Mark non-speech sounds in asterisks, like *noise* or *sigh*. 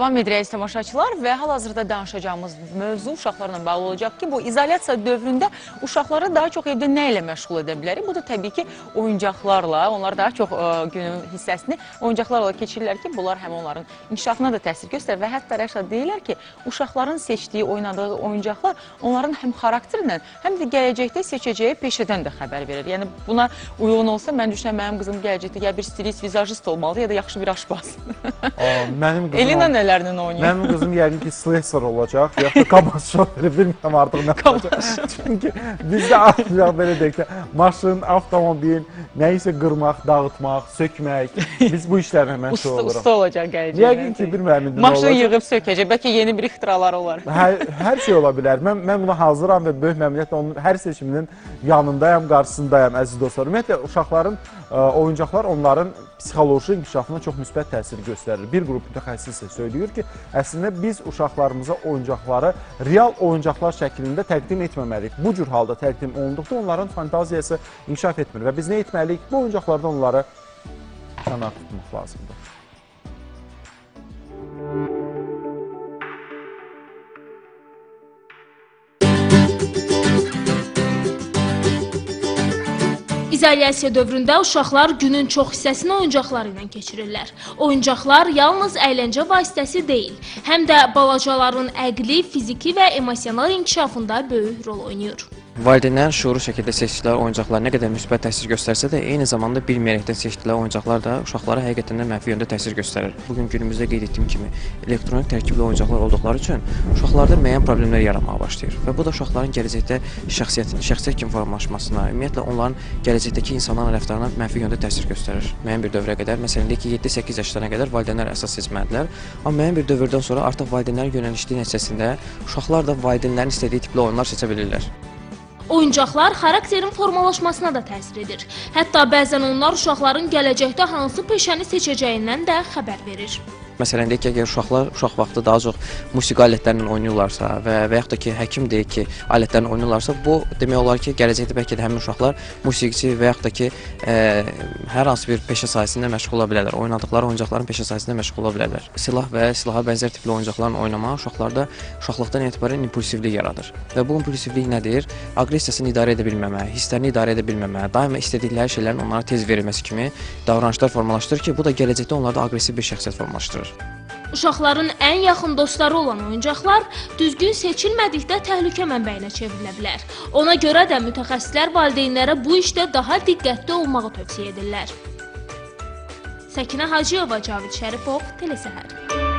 Davam edirik tamaşaçılar və hal-hazırda danışacağımız mövzu uşaqlarla bağlı olacaq ki, bu izolyasiya dövründə uşaqları daha çox evdə nə ilə məşğul edə bilərik? Bu da təbii ki, oyuncaqlarla, onlar daha çox ə, günün hissəsini oyuncaqlarla keçirirlər ki, bunlar həm onların inkişafına da təsir göstərir və hətta rəşad deyirlər ki, uşaqların seçdiyi, oynadığı oyuncaqlar onların həm xarakterindən, həm də gələcəkdə seçəcəyi peşədən də xəbər verir. Yəni buna uyğun olsa, mən düşünürəm mənim qızım gələcəkdə ya bir stilist, vizajist olmalıdır, ya da yaxşı bir aşbaz. Mənim *laughs* qızım Elina nələrlə oynayır? Mənim qızım yəqin ki, Slesor olacaq, ya da kabas şoförü *laughs* bilmirəm artıq nə olacaq. Çünki bizdə ancaq belə deyək də, maşın, avtomobil, nə isə qırmaq, dağıtmaq, sökmək, biz bu işlərlə məşğul oluruq. usta olacaq gələcəkdə. Yəqin ki, bilmirəm indi nə Maşını olacaq. yığıb sökəcək, bəlkə yeni bir ixtiralar olar. *laughs* Hər, hər şey ola bilər. Mən mən buna hazıram və böyük məmnuniyyətlə onun hər seçiminin yanındayam, qarşısındayam əziz dostlar. Ümumiyyətlə uşaqların ə, oyuncaqlar onların psixoloji inkişafına çox müsbət təsir göstərir. Bir qrup mütəxəssis isə söyləyir ki, əslində biz uşaqlarımıza oyuncaqları real oyuncaqlar şəklində təqdim etməməliyik. Bu cür halda təqdim olunduqda onların fantaziyası inkişaf etmir və biz nə etməliyik? Bu oyuncaqlarda onları kənar tutmaq lazımdır. İzolyasiya dövründə uşaqlar günün çox hissəsini oyuncaqlar ilə keçirirlər. Oyuncaqlar yalnız əyləncə vasitəsi deyil, həm də balacaların əqli, fiziki və emosional inkişafında böyük rol oynayır. Valideynlərin şuuru şəkildə seçdikləri oyuncaqlar nə qədər müsbət təsir göstərsə də, eyni zamanda bilməyərəkdən seçdikləri oyuncaqlar da uşaqlara həqiqətən də mənfi yöndə təsir göstərir. Bu gün günümüzdə qeyd etdiyim kimi, elektronik tərkibli oyuncaqlar olduqları üçün uşaqlarda müəyyən problemlər yaranmağa başlayır və bu da uşaqların gələcəkdə şəxsiyyət, şəxsiyyət kimi formalaşmasına, ümumiyyətlə onların gələcəkdəki insanlarla rəftarına mənfi yöndə təsir göstərir. Müəyyən bir dövrə qədər, məsələn, ki, 7-8 yaşlarına qədər valideynlər əsas seçməlidirlər. Amma müəyyən bir dövrdən sonra artıq valideynlərin yönəlişdiyi nəticəsində uşaqlar da valideynlərin istədiyi tipli oyunlar seçə bilirlər. Oyuncaqlar xarakterin formalaşmasına da təsir edir. Hətta bəzən onlar uşaqların gələcəkdə hansı peşəni seçəcəyindən də xəbər verir. Məsələn, deyək ki, əgər uşaqlar uşaq vaxtı daha çox musiqi alətlərlə oynayırlarsa və və yaxud da ki, həkim deyək ki, alətlərlə oynayırlarsa, bu demək olar ki, gələcəkdə bəlkə də həmin uşaqlar musiqiçi və yaxud da ki, ə, hər hansı bir peşə sahəsində məşğul ola bilərlər. Oynadıkları oyuncaqların peşə sahəsində məşğul ola bilərlər. Silah və silaha bənzər tipli oyuncaqların oynamaq uşaqlarda uşaqlıqdan etibarən impulsivlik yaradır. Və bu impulsivlik nədir? Aqressiyasını idarə edə bilməmə, hisslərini idarə edə bilməmə, daima istədikləri şeylərin onlara tez verilməsi kimi davranışlar formalaşdırır ki, bu da gələcəkdə onlarda aqressiv bir şəxsiyyət formalaşdırır. Uşaqların ən yaxın dostları olan oyuncaqlar düzgün seçilmədikdə təhlükə mənbəyinə çevrilə bilər. Ona görə də mütəxəssislər valideynlərə bu işdə daha diqqətli olmağı tövsiyə edirlər. Səkinə Hacıyeva, Cavid Şərifov, Telesəhər.